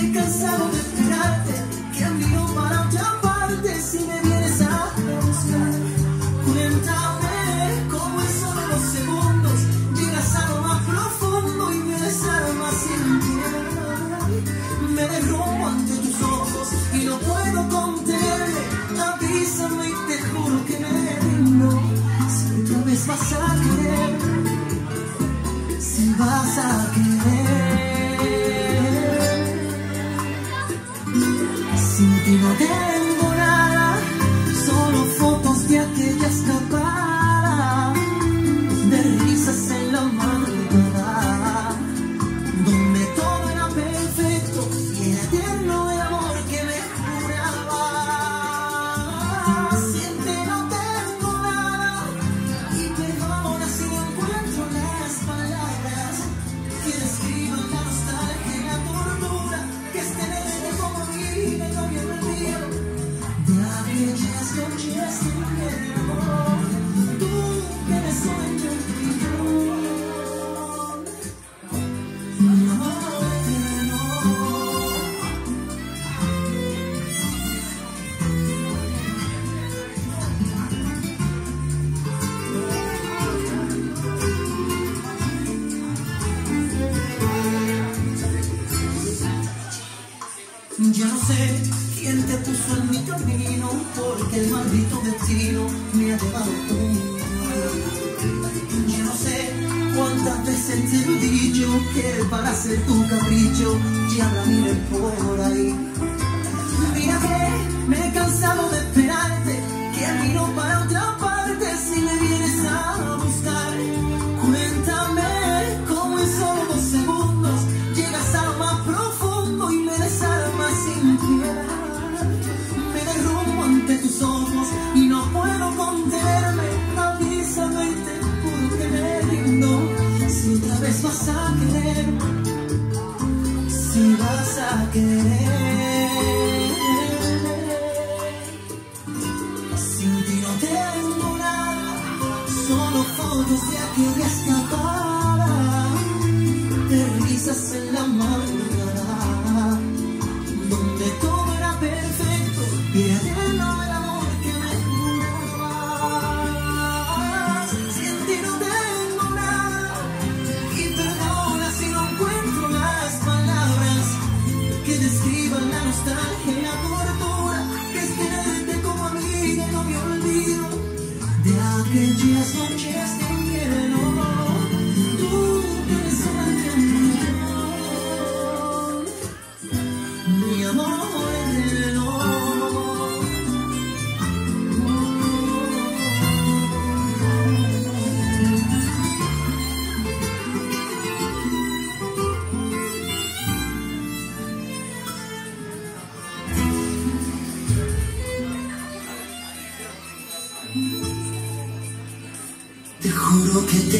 He cansado de esperarte, que mío para llama 今で ya no sé quien te puso en mi camino, porque el maldito destino me ha llevado tú. Yo no sé cuántas veces te lo he dicho que para ser tu capricho ya la miré por ahí. Mira que me cansaba vas a querer. Sin ti no tengo nada, solo fotos de aquella escapada, de risas en la madrugada, donde todo era perfecto, pidiendo la amor. juro que te